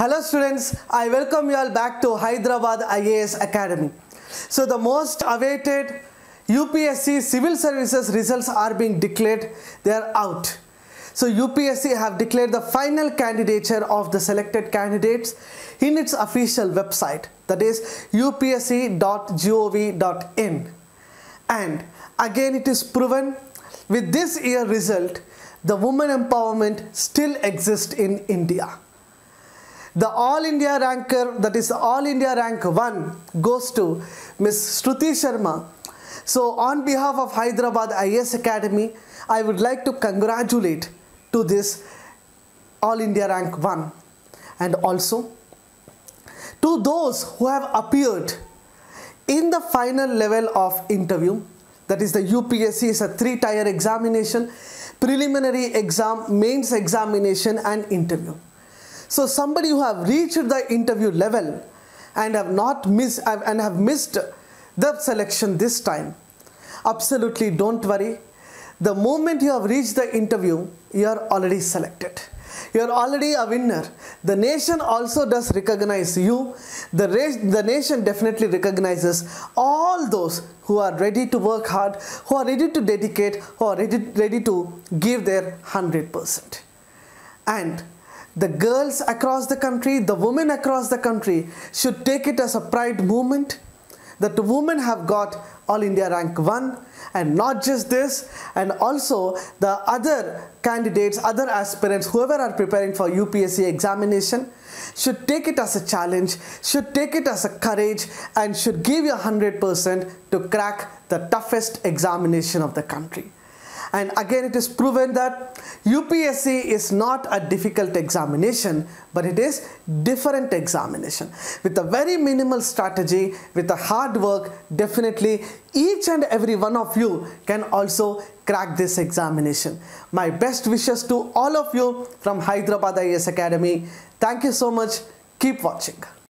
Hello students, I welcome you all back to Hyderabad IAS Academy. So the most awaited UPSC civil services results are being declared, they are out. So UPSC have declared the final candidature of the selected candidates in its official website that is upsc.gov.in and again it is proven with this year result the woman empowerment still exists in India. The All India ranker, that is All India rank 1 goes to Miss Shruti Sharma. So on behalf of Hyderabad IAS Academy, I would like to congratulate to this All India rank 1 and also to those who have appeared in the final level of interview that is the UPSC is a three tier examination preliminary exam mains examination and interview so somebody who have reached the interview level and have not missed and have missed the selection this time absolutely don't worry. The moment you have reached the interview you are already selected. You are already a winner. The nation also does recognize you. The, race, the nation definitely recognizes all those who are ready to work hard who are ready to dedicate who are ready, ready to give their 100% and the girls across the country the women across the country should take it as a pride movement that the women have got all India rank 1 and not just this and also the other candidates other aspirants whoever are preparing for UPSC examination should take it as a challenge should take it as a courage and should give you 100% to crack the toughest examination of the country and again it is proven that UPSC is not a difficult examination but it is different examination. With a very minimal strategy with a hard work definitely each and every one of you can also crack this examination. My best wishes to all of you from Hyderabad IAS Academy. Thank you so much. Keep watching